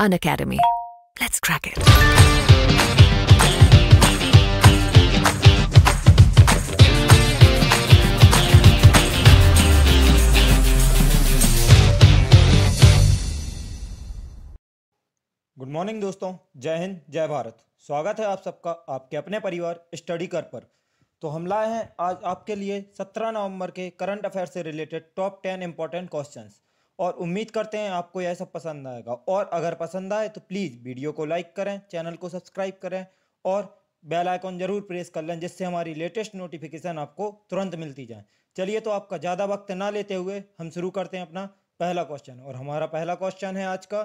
An Academy. Let's crack it. Good morning दोस्तों जय हिंद, जय भारत स्वागत है आप सबका आपके अपने परिवार स्टडी कर पर तो हम लाए हैं आज आपके लिए 17 नवंबर के करंट अफेयर से रिलेटेड टॉप 10 इंपॉर्टेंट क्वेश्चंस और उम्मीद करते हैं आपको यह सब पसंद आएगा। और अगर पसंद आए तो प्लीज़ वीडियो को लाइक करें, चैनल को सब्सक्राइब करें और बेल आइकॉन ज़रूर प्रेस कर लें जिससे हमारी लेटेस्ट नोटिफिकेशन आपको तुरंत मिलती जाए। चलिए तो आपका ज़्यादा वक्त ना लेते हुए हम शुरू करते हैं अपना पहला क्वेश्चन। और हमारा पहला क्वेश्चन है आज का।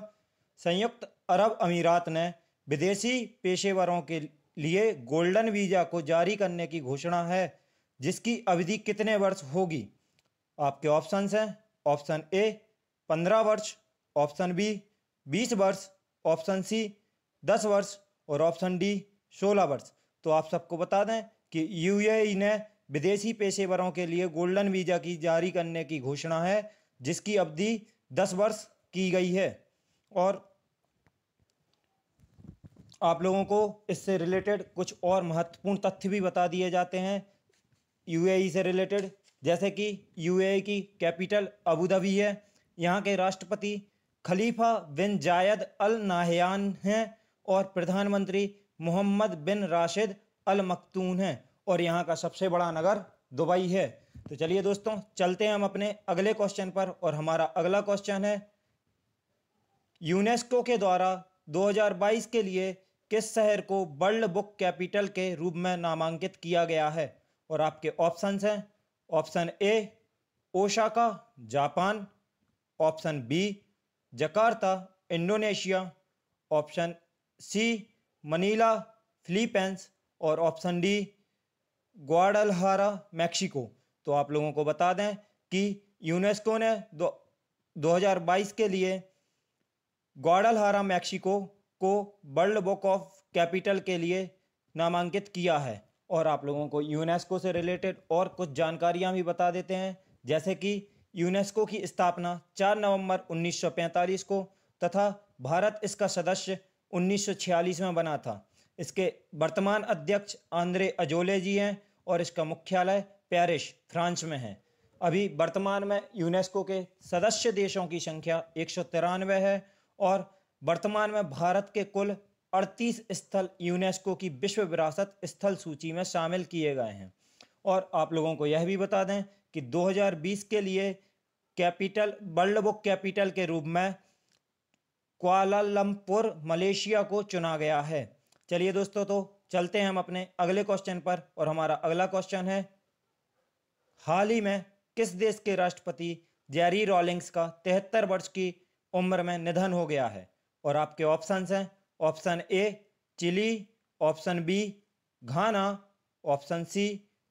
संयुक्त अरब अमीरात ने विदेशी पेशेवरों के लिए गोल्डन वीज़ा को जारी करने की घोषणा है, जिसकी अवधि कितने वर्ष होगी? आपके ऑप्शंस हैं, ऑप्शन ए पंद्रह वर्ष, ऑप्शन बी बीस वर्ष, ऑप्शन सी दस वर्ष और ऑप्शन डी सोलह वर्ष। तो आप सबको बता दें कि यूएई ने विदेशी पेशेवरों के लिए गोल्डन वीज़ा की जारी करने की घोषणा है, जिसकी अवधि दस वर्ष की गई है। और आप लोगों को इससे रिलेटेड कुछ और महत्वपूर्ण तथ्य भी बता दिए जाते हैं यूएई से रिलेटेड, जैसे कि यूएई की कैपिटल अबू धाबी है। यहाँ के राष्ट्रपति खलीफा बिन जायद अल नाहयान हैं और प्रधानमंत्री मोहम्मद बिन राशिद अल मखतून हैं और यहाँ का सबसे बड़ा नगर दुबई है। तो चलिए दोस्तों, चलते हैं हम अपने अगले क्वेश्चन पर और हमारा अगला क्वेश्चन है, यूनेस्को के द्वारा 2022 के लिए किस शहर को वर्ल्ड बुक कैपिटल के रूप में नामांकित किया गया है? और आपके ऑप्शंस हैं option A Osaka, Japan option B, Jakarta, Indonesia, option C, Manila, Philippines और ऑप्शन डी, ग्वाडलहारा, मैक्सिको। तो आप लोगों को बता दें कि यूनेस्को ने दो 2022 के लिए ग्वाडलहारा, मैक्सिको को वर्ल्ड बुक ऑफ़ कैपिटल के लिए नामांकित किया है। और आप लोगों को यूनेस्को से रिलेटेड और कुछ जानकारियाँ भी बता देते हैं, जैसे कि यूनेस्को की स्थापना 4 नवंबर 1945 को तथा भारत इसका सदस्य 1946 में बना था। इसके वर्तमान अध्यक्ष आंद्रे अजोले जी हैं और इसका मुख्यालय पेरिस, फ्रांस में है। अभी वर्तमान में यूनेस्को के सदस्य देशों की संख्या एक सौ तिरानवे है और वर्तमान में भारत के कुल 38 स्थल यूनेस्को की विश्व विरासत स्थल सूची में शामिल किए गए हैं। और आप लोगों को यह भी बता दें कि 2020 के लिए कैपिटल वर्ल्ड बुक कैपिटल के रूप में कुआलालंपुर मलेशिया को चुना गया है। चलिए दोस्तों तो चलते हैं हम अपने अगले क्वेश्चन पर और हमारा अगला क्वेश्चन है, हाल ही में किस देश के राष्ट्रपति जेरी रॉलिंग्स का तिहत्तर वर्ष की उम्र में निधन हो गया है? और आपके ऑप्शंस हैं option A Chile option B Ghana option C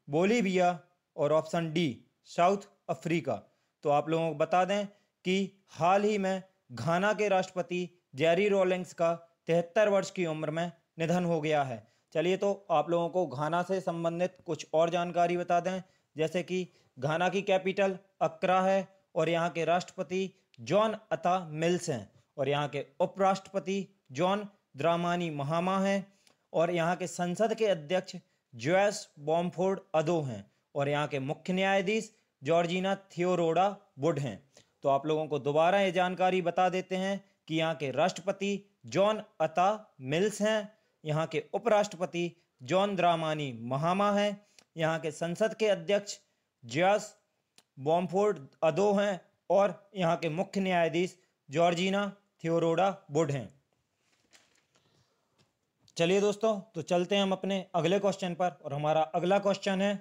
Bolivia और ऑप्शन डी साउथ अफ्रीका। तो आप लोगों को बता दें कि हाल ही में घाना के राष्ट्रपति जेरी रॉलिंग्स का तिहत्तर वर्ष की उम्र में निधन हो गया है। चलिए तो आप लोगों को घाना से संबंधित कुछ और जानकारी बता दें। जैसे कि घाना की कैपिटल अक्रा है और यहाँ के राष्ट्रपति जॉन अता मिल्स हैं और यहाँ के उपराष्ट्रपति जॉन द्रामानी महामा हैं और यहाँ के संसद के अध्यक्ष जोएस बॉम्फोर्ड अदो हैं और यहाँ के मुख्य न्यायाधीश जॉर्जिना थियोरोडा वुड हैं। तो आप लोगों को दोबारा ये जानकारी बता देते हैं कि यहाँ के राष्ट्रपति जॉन अता मिल्स हैं, यहाँ के उपराष्ट्रपति जॉन द्रामानी महामा हैं, यहाँ के संसद के अध्यक्ष जॉस बॉम्फोर्ड अदो हैं और यहाँ के मुख्य न्यायाधीश जॉर्जिना थियोरोडा वुड हैं। चलिए दोस्तों तो चलते हैं हम अपने अगले क्वेश्चन पर और हमारा अगला क्वेश्चन है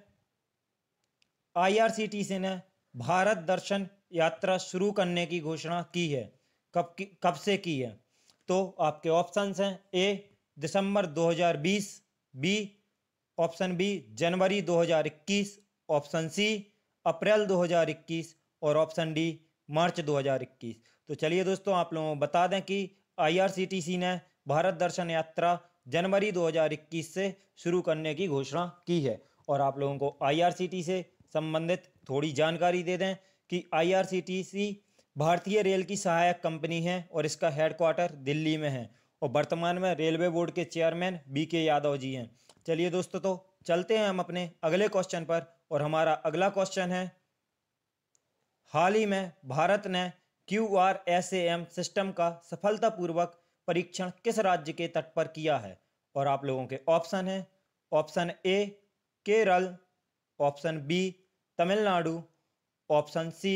आईआरसीटीसी ने भारत दर्शन यात्रा शुरू करने की घोषणा की है। कब की, कब से की है? तो आपके ऑप्शंस हैं ए दिसंबर 2020 बी ऑप्शन बी जनवरी 2021 ऑप्शन सी अप्रैल 2021 और ऑप्शन डी मार्च 2021 तो चलिए दोस्तों, आप लोगों को बता दें कि आईआरसीटीसी ने भारत दर्शन यात्रा जनवरी 2021 से शुरू करने की घोषणा की है और आप लोगों को आईआरसीटी से संबंधित थोड़ी जानकारी दे दें कि आईआरसीटीसी भारतीय रेल की सहायक कंपनी है और इसका हेडक्वार्टर दिल्ली में है और वर्तमान में रेलवे बोर्ड के chairman B K Yadav ji हैं। चलिए दोस्तों तो चलते हैं हम अपने अगले क्वेश्चन पर और हमारा अगला क्वेश्चन है, हाल ही में भारत ने Q R S A M system का सफलतापूर्वक परीक्षण किस राज्य के तट पर किया है? और आप लोगों के ऑप्शन है option A Kerala option B Tamil Nadu, option C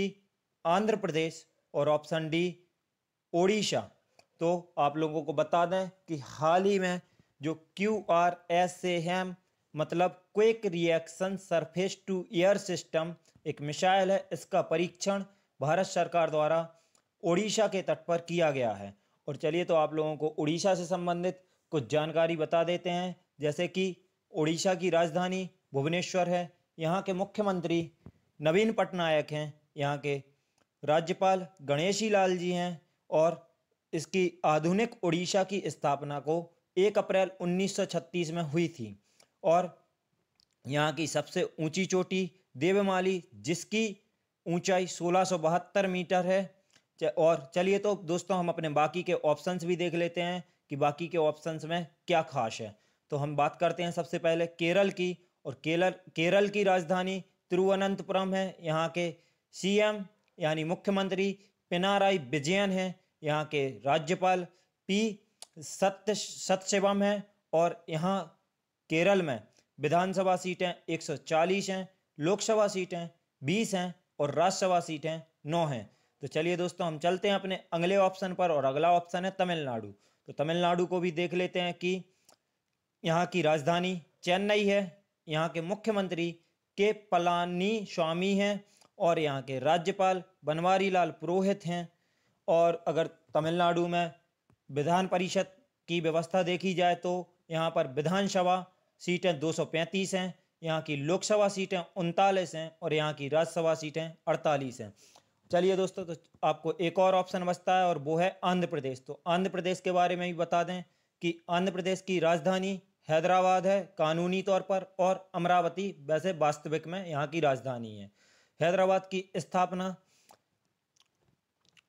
Andhra Pradesh और ऑप्शन डी ओडिशा। तो आप लोगों को बता दें कि हाल ही में जो Q R S A M मतलब quick reaction surface to air system, एक मिसाइल है, इसका परीक्षण भारत सरकार द्वारा ओडिशा के तट पर किया गया है। और चलिए तो आप लोगों को उड़ीसा से संबंधित कुछ जानकारी बता देते हैं। जैसे कि उड़ीसा की राजधानी भुवनेश्वर है यहाँ के मुख्यमंत्री नवीन पटनायक हैं, यहाँ के राज्यपाल गणेशी लाल जी हैं और इसकी आधुनिक उड़ीसा की स्थापना को 1 अप्रैल 1936 में हुई थी। और यहाँ की सबसे ऊँची चोटी देवमाली, जिसकी ऊंचाई सोलह मीटर है। और चलिए तो दोस्तों हम अपने बाकी के ऑप्शंस भी देख लेते हैं कि बाकी के ऑप्शंस में क्या खास है। तो हम बात करते हैं सबसे पहले केरल की। और केरल केरल की राजधानी तिरुवनंतपुरम है। यहाँ के सीएम, यानी मुख्यमंत्री पिनाराई विजयन है। यहाँ के राज्यपाल पी सत्य, सत्यशिवम है और यहाँ केरल में विधानसभा सीटें 140 हैं, लोकसभा सीटें 20 हैं और राज्यसभा सीटें 9 हैं। तो चलिए दोस्तों, हम चलते हैं अपने अगले ऑप्शन पर और अगला ऑप्शन है तमिलनाडु। तो तमिलनाडु को भी देख लेते हैं कि यहाँ की राजधानी चेन्नई है। यहाँ के मुख्यमंत्री के पलानी स्वामी हैं और यहाँ के राज्यपाल बनवारी लाल पुरोहित हैं। और अगर तमिलनाडु में विधान परिषद की व्यवस्था देखी जाए तो यहाँ पर विधानसभा सीटें 235 हैं, यहाँ की लोकसभा सीटें उनतालीस हैं और यहाँ की राज्यसभा सीटें अड़तालीस हैं। चलिए दोस्तों तो आपको एक और ऑप्शन बचता है और वो है आंध्र प्रदेश। तो आंध्र प्रदेश के बारे में भी बता दें कि आंध्र प्रदेश की राजधानी हैदराबाद है, कानूनी तौर पर और अमरावती वैसे वास्तविक में यहाँ की राजधानी है। हैदराबाद की स्थापना,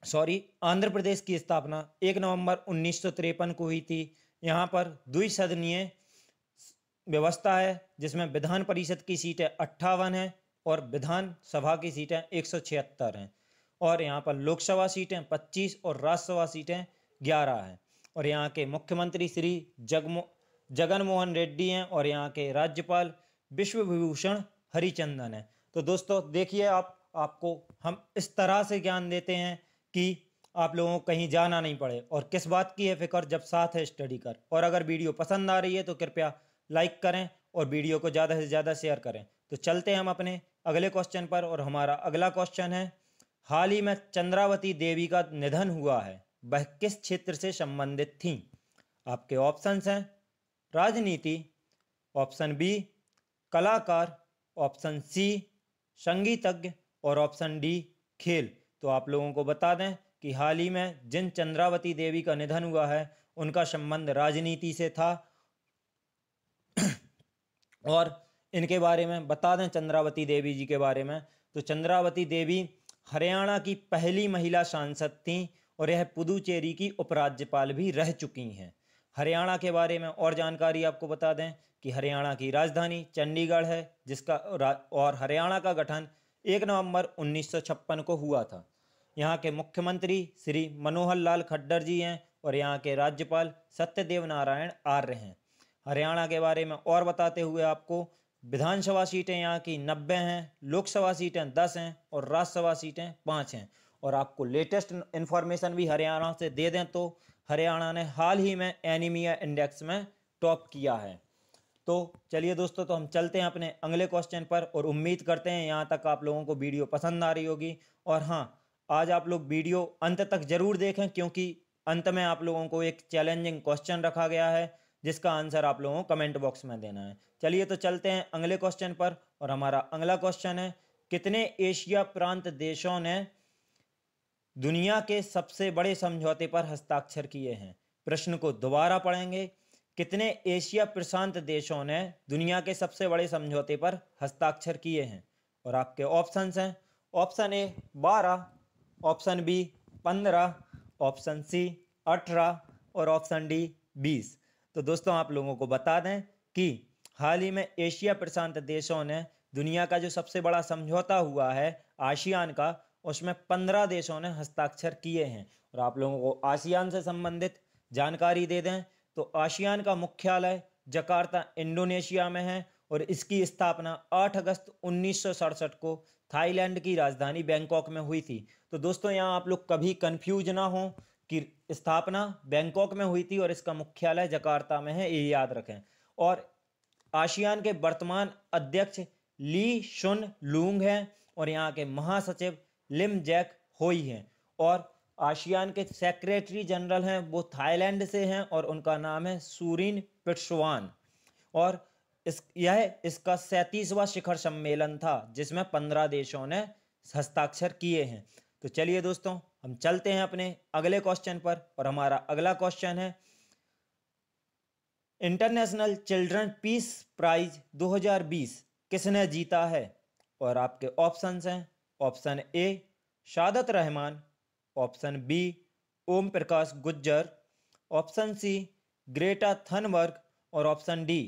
सॉरी, आंध्र प्रदेश की स्थापना एक नवंबर उन्नीस सौ तिरपन को हुई थी। यहाँ पर द्विसदनीय व्यवस्था है, जिसमें विधान परिषद की सीटें अट्ठावन हैं और विधान सभा की सीटें एक सौ छिहत्तर हैं। और यहाँ पर लोकसभा सीटें 25 और राज्यसभा सीटें 11 हैं। और यहाँ के मुख्यमंत्री श्री जगमो जगन मोहन रेड्डी हैं और यहाँ के राज्यपाल विश्व विभूषण हरिचंदन हैं। तो दोस्तों, देखिए आप, आपको हम इस तरह से ज्ञान देते हैं कि आप लोगों को कहीं जाना नहीं पड़े। और किस बात की है फ़िक्र? जब साथ है स्टडी कर। और अगर वीडियो पसंद आ रही है तो कृपया लाइक करें और वीडियो को ज़्यादा से ज़्यादा शेयर करें। तो चलते हैं हम अपने अगले क्वेश्चन पर और हमारा अगला क्वेश्चन है, हाल ही में चंद्रावती देवी का निधन हुआ है, वह किस क्षेत्र से संबंधित थी? आपके ऑप्शंस हैं राजनीति, ऑप्शन बी, कलाकार, ऑप्शन सी, संगीतज्ञ और ऑप्शन डी, खेल। तो आप लोगों को बता दें कि हाल ही में जिन चंद्रावती देवी का निधन हुआ है, उनका संबंध राजनीति से था। और इनके बारे में बता दें चंद्रावती देवी जी के बारे में। तो चंद्रावती देवी हरियाणा की पहली महिला सांसद थीं और यह पुदुचेरी की उपराज्यपाल भी रह चुकी हैं। हरियाणा के बारे में और जानकारी आपको बता दें कि हरियाणा की राजधानी चंडीगढ़ है, जिसका और हरियाणा का गठन एक नवंबर उन्नीस सौ छप्पन को हुआ था। यहाँ के मुख्यमंत्री श्री मनोहर लाल खट्टर जी हैं और यहाँ के राज्यपाल सत्यदेव नारायण आर्य हैं। हरियाणा के बारे में और बताते हुए आपको विधानसभा सीटें यहाँ की नब्बे हैं, लोकसभा सीटें दस हैं और राज्यसभा सीटें पाँच हैं। और आपको लेटेस्ट इन्फॉर्मेशन भी हरियाणा से दे दें तो हरियाणा ने हाल ही में एनीमिया इंडेक्स में टॉप किया है। तो चलिए दोस्तों तो हम चलते हैं अपने अगले क्वेश्चन पर और उम्मीद करते हैं यहाँ तक आप लोगों को वीडियो पसंद आ रही होगी। और हाँ आज आप लोग वीडियो अंत तक ज़रूर देखें क्योंकि अंत में आप लोगों को एक चैलेंजिंग क्वेश्चन रखा गया है, जिसका आंसर आप लोगों को कमेंट बॉक्स में देना है। चलिए तो चलते हैं अगले क्वेश्चन पर और हमारा अगला क्वेश्चन है, कितने एशिया प्रांत देशों ने दुनिया के सबसे बड़े समझौते पर हस्ताक्षर किए हैं। प्रश्न को दोबारा पढ़ेंगे। कितने एशिया प्रशांत देशों ने दुनिया के सबसे बड़े समझौते पर हस्ताक्षर किए हैं? और आपके ऑप्शंस हैं। ऑप्शन ए बारह। ऑप्शन बी पंद्रह। ऑप्शन सी अठारह। और ऑप्शन डी बीस। तो दोस्तों, आप लोगों को बता दें कि हाल ही में एशिया प्रशांत देशों ने दुनिया का जो सबसे बड़ा समझौता हुआ है आशियान का उसमें पंद्रह देशों ने हस्ताक्षर किए हैं। और आप लोगों को आसियान से संबंधित जानकारी दे दें तो आसियान का मुख्यालय जकार्ता, इंडोनेशिया में है, और इसकी स्थापना 8 अगस्त उन्नीस सौ सड़सठ को थाईलैंड की राजधानी बैंकॉक में हुई थी। तो दोस्तों, यहाँ आप लोग कभी कंफ्यूज ना हो कि स्थापना बैंकॉक में हुई थी और इसका मुख्यालय जकार्ता में है, ये याद रखें। और आशियान के वर्तमान अध्यक्ष ली शुन लूंग हैं, और यहाँ के महासचिव लिम जैक होई हैं और आशियान के सेक्रेटरी जनरल हैं, वो थाईलैंड से हैं और उनका नाम है सूरिन पिट्सवान और इस, यह इसका सैंतीसवां शिखर सम्मेलन था, जिसमें पंद्रह देशों ने हस्ताक्षर किए हैं। तो चलिए दोस्तों, हम चलते हैं अपने अगले क्वेश्चन पर और हमारा अगला क्वेश्चन है इंटरनेशनल चिल्ड्रन पीस प्राइज 2020 किसने जीता है? और आपके ऑप्शंस हैं option A, Sadat Rahman, option B Om Prakash Gujjar, option C, Greta Thunberg और ऑप्शन डी,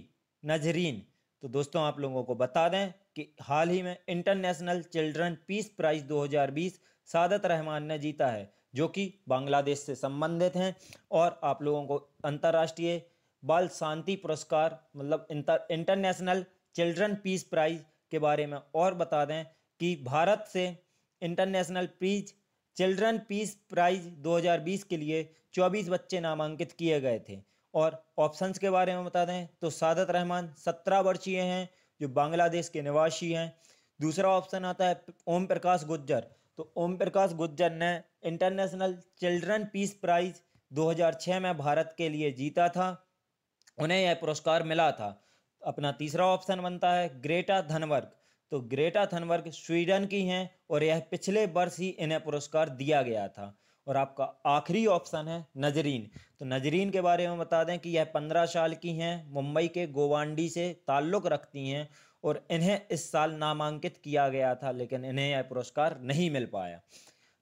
नजरीन। तो दोस्तों, आप लोगों को बता दें कि हाल ही में international children peace prize 2020 Sadat Rahman ने जीता है, जो कि बांग्लादेश से संबंधित हैं और आप लोगों को अंतर्राष्ट्रीय बाल शांति पुरस्कार मतलब इंटरनेशनल चिल्ड्रन पीस प्राइज के बारे में और बता दें कि भारत से international peace children peace prize 2020 के लिए 24 बच्चे नामांकित किए गए थे। और ऑप्शंस के बारे में बता दें तो सादत रहमान 17 वर्षीय हैं, जो बांग्लादेश के निवासी हैं। दूसरा ऑप्शन आता है ओम प्रकाश गुज्जर। तो ओम प्रकाश गुज्जर ने इंटरनेशनल चिल्ड्रन पीस प्राइज 2006 में भारत के लिए जीता था। उन्हें यह पुरस्कार मिला था। अपना तीसरा ऑप्शन बनता है ग्रेटा धनवर्ग। तो ग्रेटा थनवर्ग स्वीडन की हैं और यह पिछले वर्ष ही इन्हें पुरस्कार दिया गया था। और आपका आखिरी ऑप्शन है नजरीन। तो नजरीन के बारे में बता दें कि यह पंद्रह साल की हैं, मुंबई के गोवांडी से ताल्लुक़ रखती हैं और इन्हें इस साल नामांकित किया गया था, लेकिन इन्हें यह पुरस्कार नहीं मिल पाया।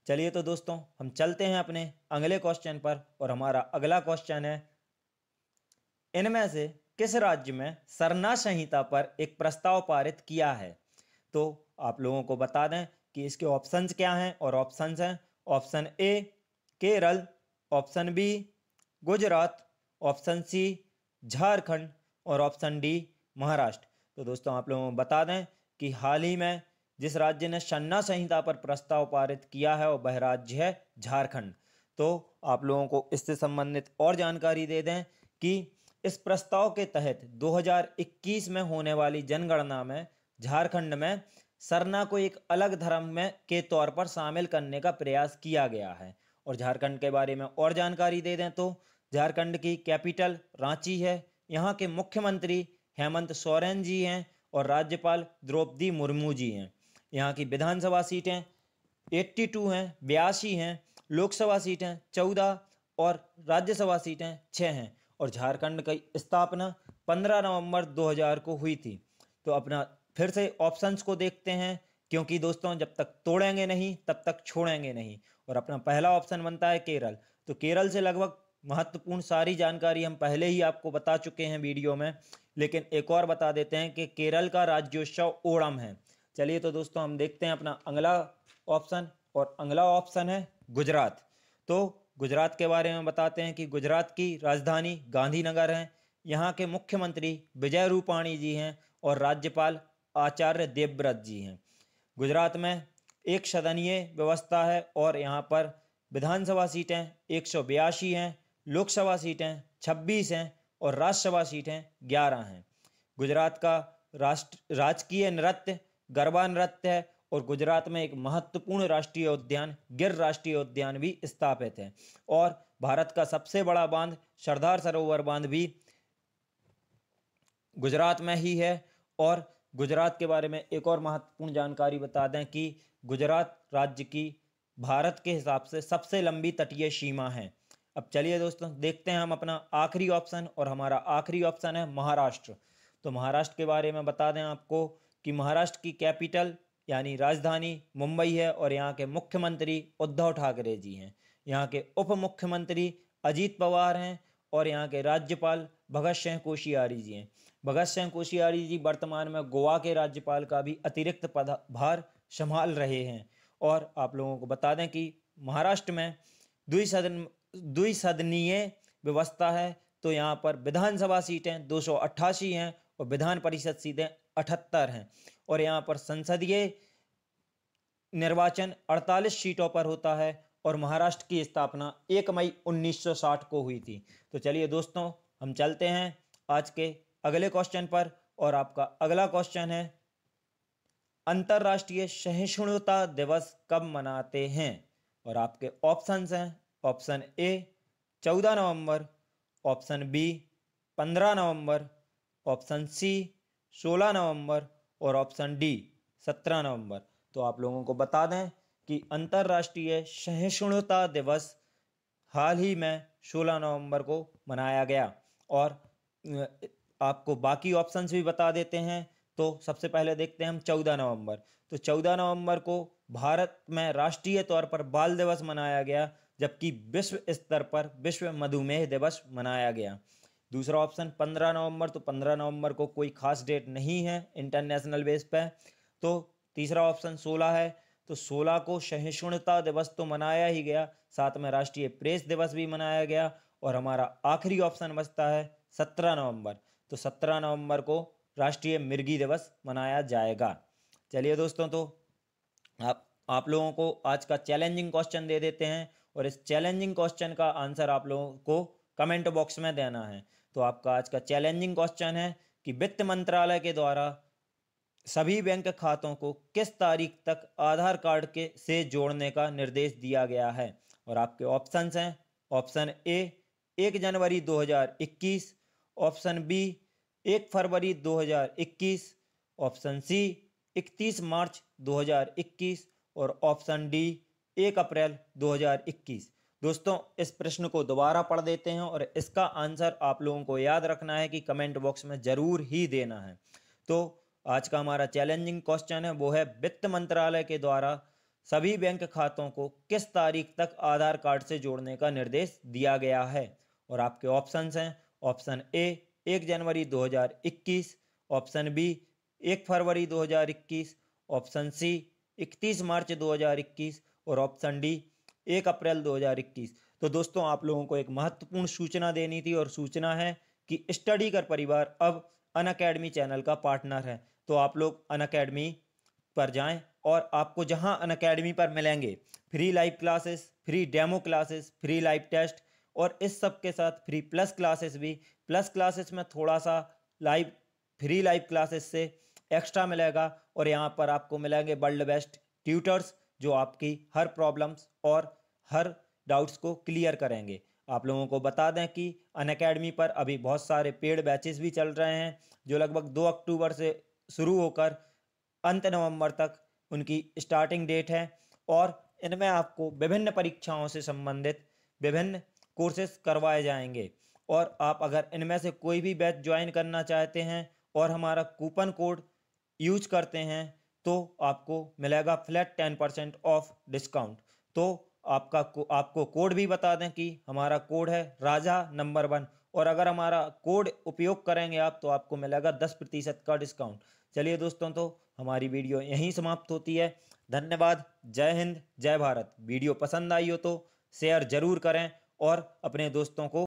चलिए तो दोस्तों, हम चलते हैं अपने अगले क्वेश्चन पर और हमारा अगला क्वेश्चन है, इनमें से किस राज्य में सरना संहिता पर एक प्रस्ताव पारित किया है? तो आप लोगों को बता दें कि इसके ऑप्शंस क्या हैं और ऑप्शंस हैं। Option A Kerala. Option B Gujarat. Option C Jharkhand. और ऑप्शन डी महाराष्ट्र। तो दोस्तों, आप लोगों को बता दें कि हाल ही में जिस राज्य ने शन्ना संहिता पर प्रस्ताव पारित किया है, वह राज्य है झारखंड। तो आप लोगों को इससे संबंधित और जानकारी दे दें कि इस प्रस्ताव के तहत 2021 में होने वाली जनगणना में झारखंड में सरना को एक अलग धर्म में के तौर पर शामिल करने का प्रयास किया गया है। और झारखंड के बारे में और जानकारी दे दें तो झारखंड की कैपिटल रांची है। यहाँ के मुख्यमंत्री हेमंत सोरेन जी हैं और राज्यपाल द्रौपदी मुर्मू जी हैं। यहाँ की विधानसभा सीटें 82 हैं, बयासी हैं, लोकसभा सीटें 14 और राज्यसभा सीटें 6 हैं। और झारखंड की स्थापना 15 नवंबर 2000 को हुई थी। तो अपना फिर से ऑप्शंस को देखते हैं, क्योंकि दोस्तों जब तक तोड़ेंगे नहीं, तब तक छोड़ेंगे नहीं। और अपना पहला ऑप्शन बनता है केरल। तो केरल से लगभग महत्वपूर्ण सारी जानकारी हम पहले ही आपको बता चुके हैं वीडियो में, लेकिन एक और बता देते हैं कि केरल का राज्योत्सव ओणम है। चलिए तो दोस्तों हम देखते हैं अपना अगला ऑप्शन और अगला ऑप्शन है गुजरात। तो गुजरात के बारे में बताते हैं कि गुजरात की राजधानी गांधीनगर है। यहाँ के मुख्यमंत्री विजय रूपाणी जी हैं और राज्यपाल आचार्य देवव्रत जी हैं। गुजरात में एक सदनीय व्यवस्था है और यहाँ पर विधानसभा सीटें एक सौ बयासी हैं, लोकसभा सीटें छब्बीस हैं और राज्यसभा सीटें ग्यारह हैं। गुजरात का राष्ट्र, राजकीय नृत्य, गरबा नृत्य है और गुजरात में एक महत्वपूर्ण राष्ट्रीय उद्यान, गिर राष्ट्रीय उद्यान भी स्थापित है। और भारत का सबसे बड़ा बाँध, सरदार सरोवर बाँध भी गुजरात में ही है और गुजरात के बारे में एक और महत्वपूर्ण जानकारी बता दें कि गुजरात राज्य की भारत के हिसाब से सबसे लंबी तटीय सीमा है। अब चलिए दोस्तों, देखते हैं हम अपना आखिरी ऑप्शन और हमारा आखिरी ऑप्शन है महाराष्ट्र। तो महाराष्ट्र के बारे में बता दें आपको कि महाराष्ट्र की कैपिटल यानी राजधानी मुंबई है और यहाँ के मुख्यमंत्री उद्धव ठाकरे जी हैं। यहाँ के उप मुख्यमंत्री अजीत पवार हैं और यहाँ के राज्यपाल भगत सिंह कोशियारी जी हैं। भगत सिंह कोशियारी जी वर्तमान में गोवा के राज्यपाल का भी अतिरिक्त पदभार संभाल रहे हैं। और आप लोगों को बता दें कि महाराष्ट्र में द्विसदन द्विसदनीय व्यवस्था है। तो यहाँ पर विधानसभा सीटें दो सौ अट्ठासी हैं और विधान परिषद सीटें अठहत्तर हैं। और यहाँ पर संसदीय निर्वाचन 48 सीटों पर होता है और महाराष्ट्र की स्थापना 1 मई 1960 को हुई थी। तो चलिए दोस्तों, हम चलते हैं आज के अगले क्वेश्चन पर और आपका अगला क्वेश्चन है, अंतर्राष्ट्रीय सहिष्णुता दिवस कब मनाते हैं? और आपके ऑप्शंस हैं ऑप्शन ए चौदह नवंबर ऑप्शन बी पंद्रह नवंबर ऑप्शन सी सोलह नवंबर और ऑप्शन डी सत्रह नवंबर। तो आप लोगों को बता दें कि अंतर्राष्ट्रीय सहिष्णुता दिवस हाल ही में 16 नवंबर को मनाया गया। और आपको बाकी ऑप्शंस भी बता देते हैं। तो सबसे पहले देखते हैं हम 14 नवंबर। तो 14 नवंबर को भारत में राष्ट्रीय तौर पर बाल दिवस मनाया गया, जबकि विश्व स्तर पर विश्व मधुमेह दिवस मनाया गया। दूसरा ऑप्शन 15 नवंबर। तो 15 नवंबर को कोई खास डेट नहीं है इंटरनेशनल बेस पे। तो तीसरा ऑप्शन 16 है। तो 16 को सहिष्णुता दिवस तो मनाया ही गया। साथ में राष्ट्रीय प्रेस दिवस भी मनाया गया। और हमारा आखिरी ऑप्शन बचता है 17 नवंबर। तो 17 नवंबर को राष्ट्रीय मिर्गी दिवस मनाया जाएगा। चलिए दोस्तों तो आप आप लोगों को आज का चैलेंजिंग क्वेश्चन दे देते हैं और इस चैलेंजिंग क्वेश्चन का आंसर आप लोगों को कमेंट बॉक्स में देना है। तो आपका आज का चैलेंजिंग क्वेश्चन है कि वित्त मंत्रालय के द्वारा सभी बैंक खातों को किस तारीख तक आधार कार्ड के, से जोड़ने का निर्देश दिया गया है? और आपके ऑप्शंस हैं। ऑप्शन ए एक जनवरी 2021 ऑप्शन बी, एक फरवरी 2021 ऑप्शन सी 31 मार्च 2021 और ऑप्शन डी, एक अप्रैल 2021 दोस्तों, इस प्रश्न को दोबारा पढ़ देते हैं और इसका आंसर आप लोगों को याद रखना है कि कमेंट बॉक्स में ज़रूर ही देना है। तो आज का हमारा चैलेंजिंग क्वेश्चन है, वो है वित्त मंत्रालय के द्वारा सभी बैंक खातों को किस तारीख तक आधार कार्ड से जोड़ने का निर्देश दिया गया है? और आपके ऑप्शंस हैं ऑप्शन ए, एक जनवरी 2021 ऑप्शन बी, एक फरवरी 2021 ऑप्शन सी 31 मार्च 2021 और ऑप्शन डी, एक अप्रैल 2021 तो दोस्तों, आप लोगों को एक महत्वपूर्ण सूचना देनी थी और सूचना है कि स्टडी कर परिवार अब अन अकेडमी चैनल का पार्टनर है। तो आप लोग अन अकेडमी पर जाएँ और आपको जहाँ अन अकेडमी पर मिलेंगे, free live classes, free demo classes, free live test और इस सब के साथ फ्री प्लस क्लासेस भी। प्लस क्लासेस में थोड़ा सा लाइव फ्री लाइव क्लासेस से एक्स्ट्रा मिलेगा और यहाँ पर आपको मिलेंगे वर्ल्ड बेस्ट ट्यूटर्स जो आपकी हर प्रॉब्लम्स और हर डाउट्स को क्लियर करेंगे। आप लोगों को बता दें कि अन अकेडमी पर अभी बहुत सारे पेड बैचेस भी चल रहे हैं, जो लगभग दो अक्टूबर से शुरू होकर अंत नवंबर तक उनकी स्टार्टिंग डेट है। और इनमें आपको विभिन्न परीक्षाओं से संबंधित, विभिन्न कोर्सेज करवाए जाएँगे। और आप अगर इनमें से कोई भी बैच ज्वाइन करना चाहते हैं और हमारा कूपन कोड यूज़ करते हैं तो आपको मिलेगा flat ten percent off discount तो आपका को, आपको कोड भी बता दें कि हमारा कोड है राजा नंबर वन और अगर हमारा कोड उपयोग करेंगे आप तो आपको मिलेगा दस प्रतिशत का डिस्काउंट चलिए दोस्तों तो हमारी वीडियो यहीं समाप्त होती है। धन्यवाद। जय हिंद जय भारत। वीडियो पसंद आई हो तो शेयर ज़रूर करें और अपने दोस्तों को